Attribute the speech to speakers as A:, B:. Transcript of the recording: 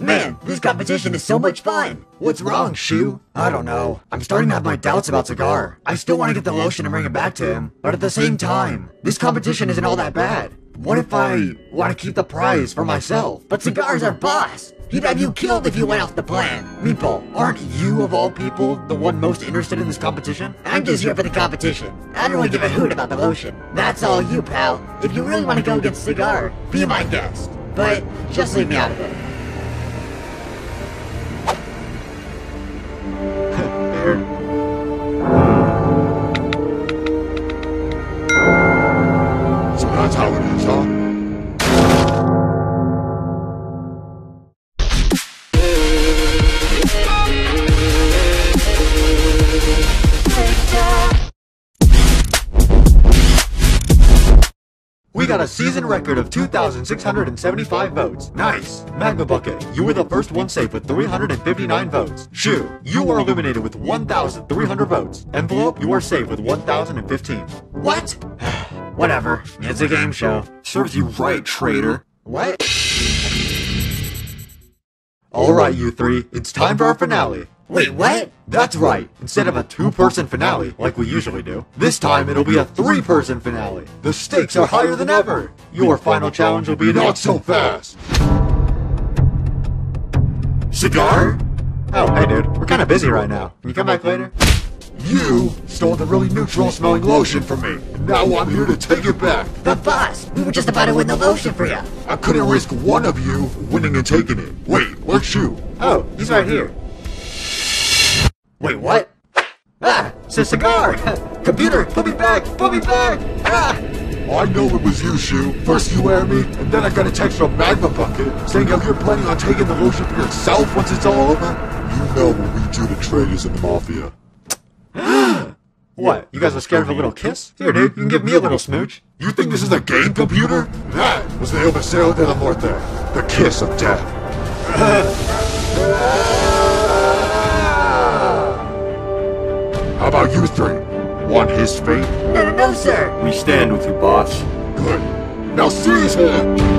A: Man, this competition is so much fun!
B: What's wrong, Shoe? I don't know. I'm starting to have my doubts about Cigar. I still want to get the lotion and bring it back to him, but at the same time, this competition isn't all that bad. What if I want to keep the prize for myself?
A: But Cigar's our boss! He'd have you killed if you went off the plan!
B: Meeple, aren't you, of all people, the one most interested in this competition?
A: I'm just here for the competition. I don't really give a hoot about the lotion. That's all you, pal. If you really want to go against Cigar, be my guest. But just leave me out of it.
C: So that's how it is, huh?
B: We got a season record of 2,675 votes. Nice! Magma Bucket, you were the first one safe with 359 votes. Shoe, you were eliminated with 1,300 votes. Envelope, you are safe with 1,015.
A: What?
B: Whatever, it's a game show.
C: Serves you right, traitor.
B: What? Alright, you three, it's time for our finale.
A: Wait, what?
B: That's right. Instead of a two-person finale, like we usually do, this time it'll be a three-person finale. The stakes are higher than ever. Your final challenge will be
C: Not so fast.
B: Cigar? Oh, hey dude, we're kind of busy right now. Can you come back later?
C: You stole the really neutral smelling lotion from me. And now I'm here to take it back.
A: But boss, we were just about to win the lotion for you.
C: I couldn't risk one of you winning and taking it. Wait, where's Shoe?
B: Oh, he's right here. Wait, what? Ah, it's a cigar! Computer, put me back! Put me back! Ah!
C: I know it was you, Shoe. First you air me, and then I got a text from Magma Bucket saying how you're planning on taking the lotion for yourself once it's all over. You know what we do to traitors in the Mafia.
B: What, you guys are scared of a little kiss? Here, dude, you can give me a little smooch.
C: You think this is a game computer? That was the Obasero de la Muerte, the kiss of death. How about you three? Want his fate?
A: No, no, no, sir.
D: We stand with you, boss.
C: Good. Now seize him!